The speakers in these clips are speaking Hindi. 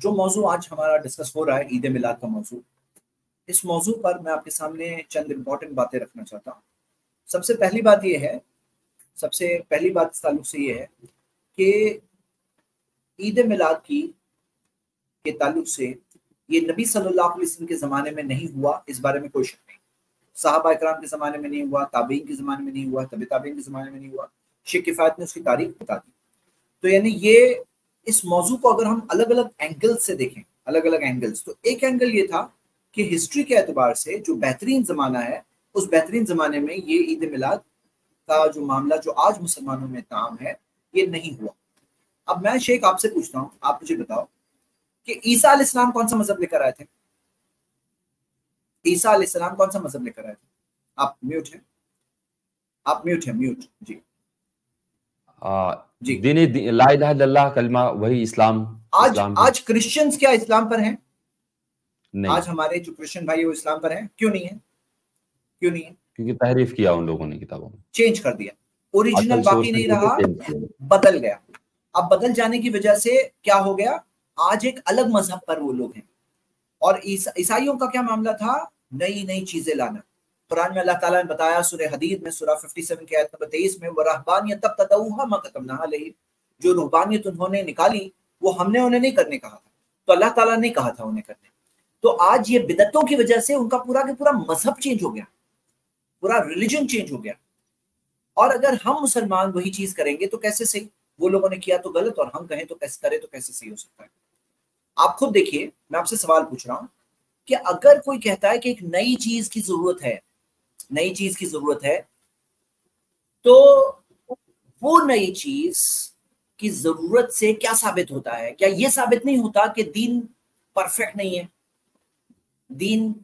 जो मौजू आज हमारा डिस्कस हो रहा है, ईद मिलाद का मौजू, इस मौजू पर मैं आपके सामने चंद इंपॉर्टेंट बातें रखना चाहता हूँ। सबसे पहली बात यह है, सबसे पहली बात इस ताल्लुक से ये है कि ईद मिलाद की, के ताल्लुक से ये नबी सल्लल्लाहु अलैहि वसल्लम के ज़माने में नहीं हुआ, इस बारे में कोई शक नहीं। साहबा इकराम के ज़माने में नहीं हुआ, ताबीन के ज़माने में नहीं हुआ तब ताबीन के ज़माने में नहीं हुआ, शेख किफ़ायत ने उसकी तारीख बता दी। तो यानी ये इस मौजू को अगर हम अलग अलग एंगल्स से देखें अलग अलग एंगल्स तो एक एंगल ये था कि हिस्ट्री के एतबार से जो बेहतरीन ज़माना है उस बेहतरीन ज़माने में ये ईद मिलाद का जो मामला जो आज मुसलमानों में ताम है ये नहीं हुआ। अब मैं शेख आपसे पूछता हूँ आप मुझे बताओ कि ईसा इस्लाम कौन सा मज़हब लेकर आए थे? ईसा इस्लाम कौन सा मज़हब लेकर आए थे? आप म्यूट हैं? आप म्यूट हैं म्यूट जी। आ, जी। दीनी ला इलाहा इल्लल्लाह कलमा वही इस्लाम आज इस्लाम आज क्रिश्चियंस क्या इस्लाम पर हैं? नहीं। आज हमारे जो क्रिश्चियन भाई वो इस्लाम पर हैं? क्यों नहीं है? क्यों नहीं है? क्योंकि तहरीफ किया उन लोगों ने किताबों में। चेंज कर दिया। ओरिजिनल बाकी नहीं रहा बदल गया। अब बदल जाने की वजह से क्या हो गया? आज एक अलग मज़हब पर वो लोग हैं। और ईसाइयों का क्या मामला था? नई नई चीज़ें लाना। कुरान में अल्लाह ताला ने बताया, सूरह हदीद में, सूरह 57 के आयत नंबर 23 में वो रहबानियत तब तदऊहा मा कतमना अलैहि जो रुहबानियत उन्होंने निकाली, वो हमने उन्हें नहीं करने कहा था। तो अल्लाह ताला ने कहा था उन्हें करने। तो आज ये बिदतों की वजह से उनका पूरा के पूरा मज़हब चेंज हो गया। पूरा रिलीजन चेंज हो गया। और अगर हम मुसलमान वही चीज़ करेंगे तो कैसे सही? वो लोगों ने किया तो गलत, और हम कहें तो कैसे करें तो कैसे सही हो सकता है? आप खुद देखिए, मैं आपसे सवाल पूछ रहा हूँ कि अगर कोई कहता है कि एक नई चीज़ की ज़रूरत है नई चीज़ की ज़रूरत है तो वो नई चीज़ की ज़रूरत से क्या साबित होता है? क्या ये साबित नहीं होता कि दीन परफेक्ट नहीं है? दीन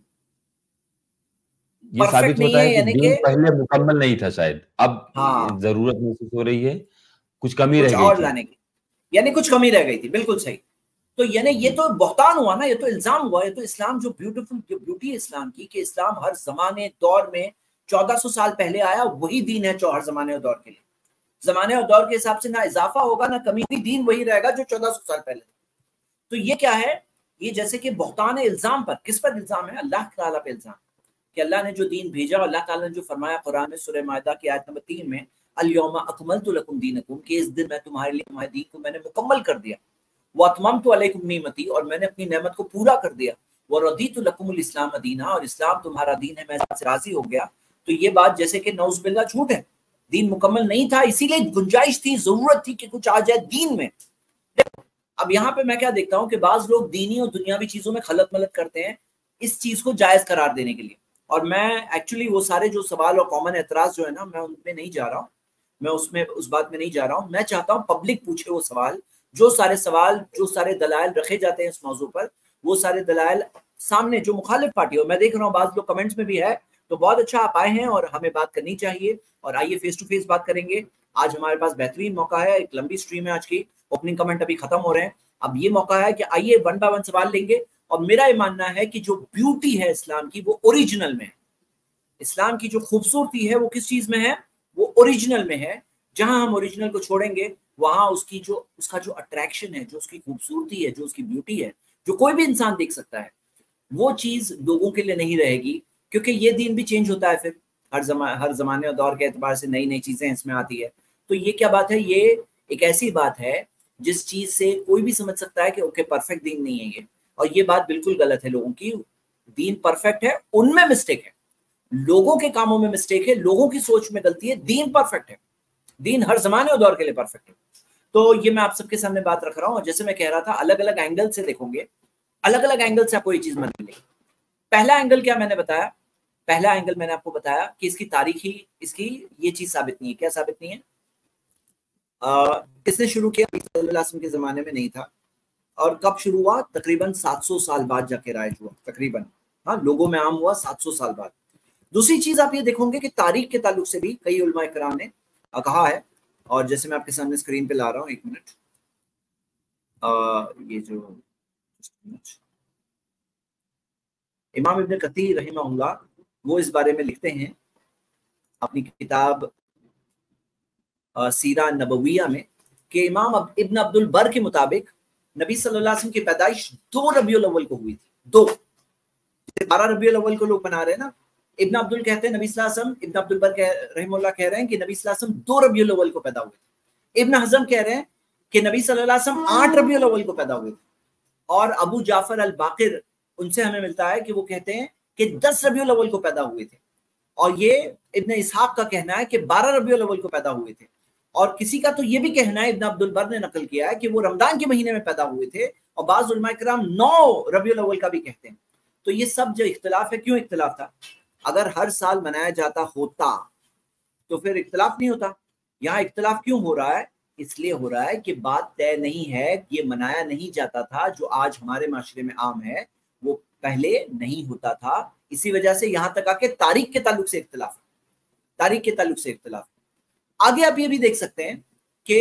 ये साबित होता है, है कि दीन पहले मुकम्मल नहीं था शायद। अब हाँ, ज़रूरत महसूस हो रही है कुछ कमी कुछ रह गई और लाने की यानी कुछ कमी रह गई थी बिल्कुल सही। तो यानी ये तो बहुतान हुआ ना ये तो इल्ज़ाम हुआ ये तो इस्लाम जो ब्यूटीफुल ब्यूटी है इस्लाम की कि इस्लाम हर जमाने दौर में 1400 साल पहले आया वही दीन है जो हर जमाने और दौर के लिए। जमाने और दौर के हिसाब से ना इजाफा होगा ना कमी भी दीन वही रहेगा जो 1400 साल पहले। तो ये क्या है? ये जैसे कि बहुतान इल्ज़ाम पर। किस पर इल्ज़ाम है? अल्लाह ताला पे इल्ज़ाम। कि अल्लाह ने जो दीन भेजा अल्लाह ताला ने जो फरमाया कुरान में सूरह मायदा की आयत नंबर तीन में अलियोमा अकमल तो लकुम दीनकुम कि इस दिन मैं तुम्हारे लिए तुम्हारे दीन को मैंने मुकम्मल कर दिया। वतमम तो अलैकुम नीमती और मैंने अपनी नेमत को पूरा कर दिया। वो रदी तो इस्लाम दीना और इस्लाम तुम्हारा दीन है, मैं राज़ी हो गया। तो ये बात जैसे कि नौजबिल्ला झूठ है। दीन मुकम्मल नहीं था, इसीलिए गुंजाइश थी, ज़रूरत थी कि कुछ आ जाए दीन में। अब यहाँ पे मैं क्या देखता हूँ कि बाज लोग दीनी और दुनियावी चीज़ों में खलत मलत करते हैं इस चीज़ को जायज़ करार देने के लिए। और मैं एक्चुअली वो सारे जो सवाल और कॉमन एतराज़ जो है ना, मैं उनमें नहीं जा रहा हूँ। मैं उसमें, उस बात में नहीं जा रहा हूँ। मैं चाहता हूँ पब्लिक पूछे वो सवाल जो सारे सवाल, जो सारे दलाल रखे जाते हैं इस मौजू पर, वो सारे दलाल सामने जो मुखालिफ पार्टी हो मैं देख रहा हूँ बात लोग कमेंट्स में भी है तो बहुत अच्छा आप आए हैं और हमें बात करनी चाहिए, और आइए फेस टू फेस बात करेंगे। आज हमारे पास बेहतरीन मौका है, एक लंबी स्ट्रीम है आज की ओपनिंग कमेंट अभी खत्म हो रहे हैं। अब ये मौका है कि आइए वन बाय वन सवाल लेंगे, और मेरा ये मानना है कि जो ब्यूटी है इस्लाम की, वो ओरिजिनल में है। इस्लाम की जो खूबसूरती है, वो किस चीज़ में है? वो ओरिजिनल में है। जहाँ हम ओरिजिनल को छोड़ेंगे, वहाँ उसकी जो, उसका जो अट्रैक्शन है, जो उसकी खूबसूरती है, जो उसकी ब्यूटी है, जो कोई भी इंसान देख सकता है, वो चीज़ लोगों के लिए नहीं रहेगी, क्योंकि ये दिन भी चेंज होता है फिर। हर जमा, हर जमाने और दौर के एतबार से नई नई चीज़ें इसमें आती है। तो ये क्या बात है? ये एक ऐसी बात है, जिस चीज़ से कोई भी समझ सकता है कि, ओके परफेक्ट दीन नहीं है ये। और ये बात बिल्कुल गलत है लोगों की। दीन परफेक्ट है, उनमें मिस्टेक है। लोगों के कामों में मिस्टेक है, लोगों की सोच में गलती है, दीन परफेक्ट है। दीन हर जमाने और दौर के लिए परफेक्ट है। तो ये मैं आप सबके सामने बात रख रहा हूँ जैसे मैं कह रहा था अलग अलग एंगल से देखोगे अलग अलग एंगल से आपको ये चीज़ मिलेगी। पहला एंगल क्या मैंने बताया? पहला एंगल मैंने आपको बताया कि इसकी तारीख ही इसकी ये चीज़ साबित नहीं है। क्या साबित नहीं है? आ, किसने शुरू किया? के जमाने में नहीं था। और कब शुरू हुआ? तकरीबन 700 साल बाद जाके राइज हुआ तकरीबन। हाँ लोगों में आम हुआ 700 साल बाद। दूसरी चीज़ आप ये देखोगे कि तारीख के ताल्लुक से भी कई उलमा कराम ने कहा है? और जैसे मैं आपके सामने स्क्रीन पे ला रहा हूँ, एक मिनट ये जो इमाम इब्न कती रही वो इस बारे में लिखते हैं, अपनी किताब सीरा नबविया में, कि इमाम इब्न अब्दुल बर के मुताबिक, नबी सल्लल्लाहु अलैहि वसल्लम की पैदाइश दो रबी अव्वल को हुई थी। दो। बारह रबी अव्वल को लोग बना रहे हैं ना इब्न अब्दुल कहते हैं, नबी वसल्लम, इब्न अब्दुल बर रहमुल्लाह कह रहे हैं कि नबी दो रबी अव्वल को पैदा हुए थे। इब्न हजम कह रहे हैं कि नबी वसल्लम आठ रबी अव्वल को पैदा हुए थे। और अबू जाफ़र अल बाकिर उनसे हमें मिलता है कि वो कहते हैं कि दस रबी अव्वल को पैदा हुए थे। और ये इब्न इसहाक का कहना है कि बारह रबी अव्वल को पैदा हुए थे। और किसी का तो ये भी कहना है, इब्न अब्दुल बर ने नकल किया है कि वो रमज़ान के महीने में पैदा हुए थे और बाज कराम नौ रबी अव्वल का भी कहते हैं। तो ये सब जो इख्तलाफ है, क्यों इख्तलाफ था? अगर हर साल मनाया जाता होता तो फिर इख्तलाफ नहीं होता। यहाँ इख्तलाफ क्यों हो रहा है? इसलिए हो रहा है कि बात तय नहीं है ये मनाया नहीं जाता था, जो आज हमारे माशरे में आम है, वो पहले नहीं होता था। इसी वजह से यहाँ तक आके तारीख के ताल्लुक से इख्तलाफ तारीख के ताल्लुक से इख्तलाफ आगे आप ये भी देख सकते हैं कि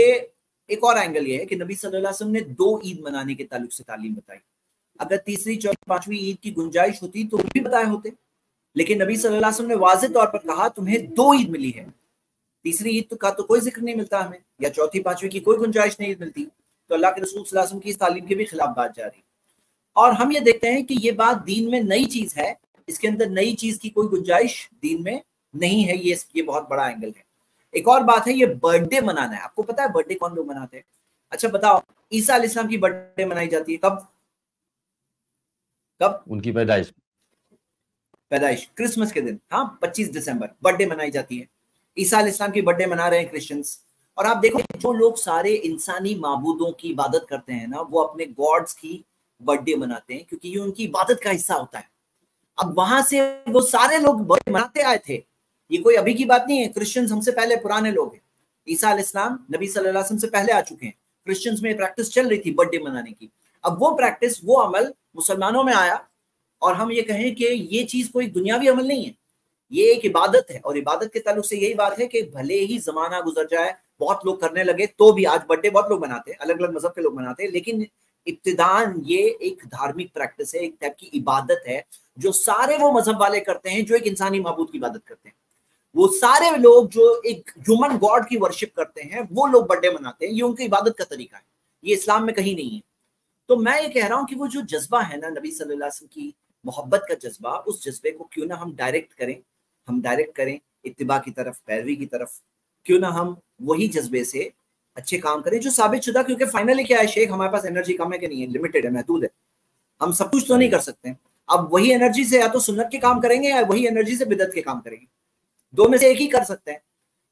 एक और एंगल ये है कि नबी वसल्लम ने दो ईद मनाने के ताल्लुक से तालीम बताई। अगर तीसरी, चौथी, पांचवी ईद की गुंजाइश होती तो भी बताए होते। लेकिन नबी वसल्लम ने वाज तौर पर कहा, तुम्हें दो ईद मिली है। तीसरी ईद का तो कोई ज़िक्र नहीं मिलता हमें, या चौथी, पांचवी की कोई गुंजाइश नहीं मिलती। तो अल्लाह के रसूल की इस तालीम के भी खिलाफ बात जा रही और हम ये देखते हैं कि ये बात दीन में नई चीज़ है, इसके अंदर नई चीज़ की कोई गुंजाइश दीन में नहीं है, ये ये बहुत बड़ा एंगल है। एक और बात है, ये बर्थडे मनाना है। आपको पता है बर्थडे कौन लोग मनाते हैं? अच्छा बताओ, ईसा इस्लाम की बर्थडे मनाई जाती है, कब? कब? उनकी पैदाइश। पैदाइश, क्रिसमस के दिन हाँ 25 दिसंबर, बर्थडे मनाई जाती है। ईसा इस्लाम की बर्थडे मना रहे हैं क्रिश्चियंस। और आप देखो, जो लोग सारे इंसानी माबूदों की इबादत करते हैं ना, वो अपने गॉड्स की बर्थडे मनाते हैं, क्योंकि ये उनकी इबादत का हिस्सा होता है। अब वहाँ से वो सारे लोग बर्थडे मनाते आए थे। ये कोई अभी की बात नहीं है, क्रिश्चियंस हमसे पहले पुराने लोग हैं। ईसा इस्लाम नबी सल्लल्लाहु वसल्लम से पहले आ चुके हैं। क्रिश्चियंस में प्रैक्टिस चल रही थी बर्थडे मनाने की। अब वो प्रैक्टिस, वो अमल मुसलमानों में आया और हम ये कहें कि ये चीज़ कोई दुनियावी अमल नहीं है। ये एक इबादत है और इबादत के ताल्लुक से यही बात है कि भले ही जमाना गुजर जाए, बहुत लोग करने लगे तो भी आज बर्थडे बहुत लोग मनाते हैं अलग अलग मज़हब के लोग मनाते हैं, लेकिन इब्तदान ये एक धार्मिक प्रैक्टिस है, एक टाइप की इबादत है, जो सारे वो मज़हब वाले करते हैं, जो एक इंसानी महबूद की इबादत करते हैं। वो सारे लोग जो एक ह्यूमन गॉड की वर्शिप करते हैं, वो लोग बर्थडे मनाते हैं, ये उनकी इबादत का तरीका है। ये इस्लाम में कहीं नहीं है। तो मैं ये कह रहा हूँ कि वो जो जज्बा है ना, नबी सल्लल्लाहु अलैहि वसल्लम की मोहब्बत का जज्बा उस जज्बे को क्यों ना हम डायरेक्ट करें, हम डायरेक्ट करें इतबा की तरफ़, पैरवी की तरफ़। क्यों ना हम वही जज्बे से अच्छे काम करें जो साबित शुदा, क्योंकि फाइनली क्या है, शेख, हमारे पास एनर्जी कम है कि नहीं है? लिमिटेड है, महदूद है। हम सब कुछ तो नहीं कर सकते अब वही एनर्जी से या तो सुन्नत के काम करेंगे या वही एनर्जी से बिदत के काम करेंगे। दो में से एक ही कर सकते हैं।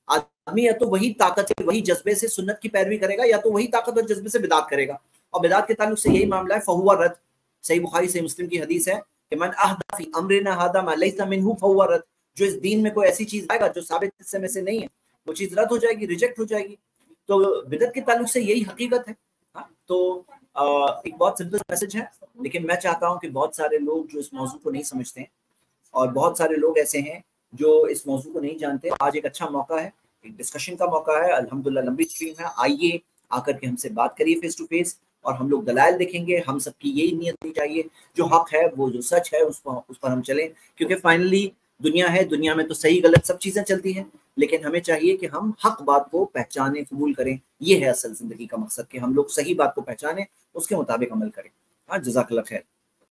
आदमी या तो वही ताकत से, वही जज्बे से सुन्नत की पैरवी करेगा या तो वही ताकत और जज्बे से बिदात करेगा। और बिदात के ताल्लुक से यही मामला है फहुआ रद सही बुखारी से मुस्लिम की हदीस है। मन अहदाफी अमरना हादा मा लैसा मिनहु फहुआ रद जो इस दीन में कोई ऐसी चीज़ आएगा जो साबित हिस्से में से नहीं है वो चीज़ रद्द हो जाएगी रिजेक्ट हो जाएगी। तो बिदत के ताल्लुक से यही हकीकत है। हाँ तो आ, एक बहुत सिंपल मैसेज है लेकिन मैं चाहता हूँ कि बहुत सारे लोग जो इस मौजू को नहीं समझते हैं और बहुत सारे लोग ऐसे हैं जो इस मौजू को नहीं जानते। आज एक अच्छा मौका है एक डिस्कशन का मौका है। अल्हम्दुलिल्लाह लंबी स्ट्रीम है। आइए आकर के हमसे बात करिए फेस टू फेस और हम लोग दलाल देखेंगे, हम सबकी यही नीयत होनी चाहिए। जो हक है, वो जो सच है, उस पर उस पर हम चलें। क्योंकि फाइनली दुनिया है, दुनिया में तो सही गलत सब चीज़ें चलती हैं। लेकिन हमें चाहिए कि हम हक बात को पहचाने, कबूल करें। ये है असल ज़िंदगी का मकसद कि हम लोग सही बात को पहचाने, उसके मुताबिक अमल करें। हाँ जजाकल्ला खैर।